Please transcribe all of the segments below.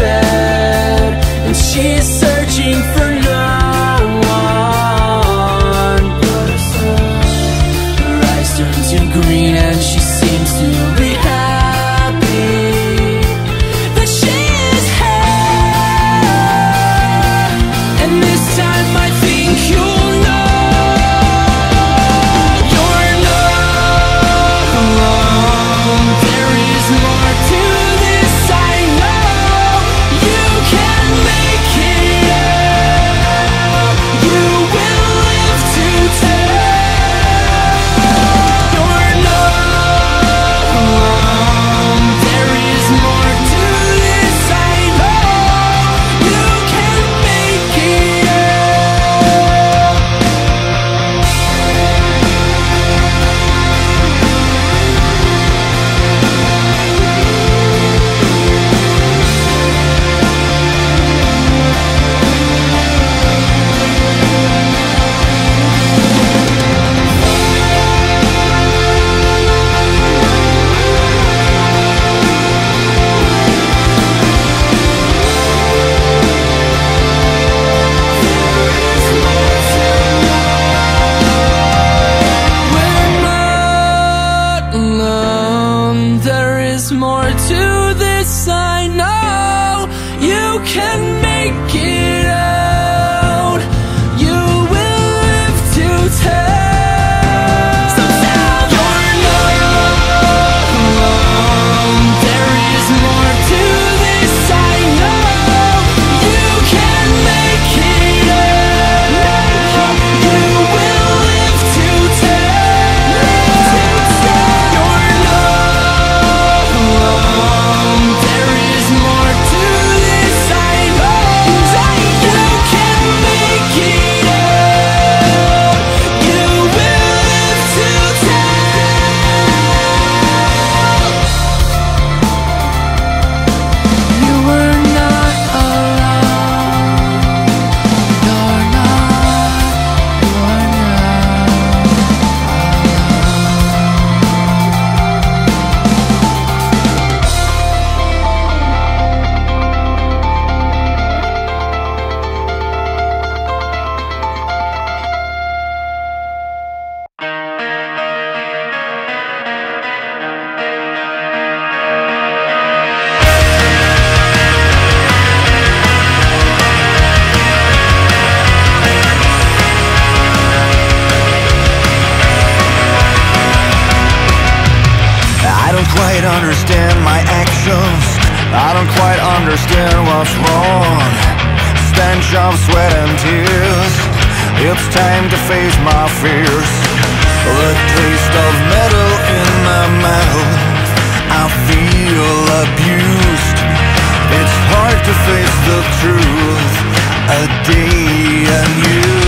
said, and she said. quite understand my actions. I don't quite understand what's wrong. Stench of sweat and tears. It's time to face my fears. The taste of metal in my mouth I feel abused. It's hard to face the truth A day unused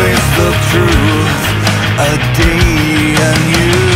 face the truth. A day and you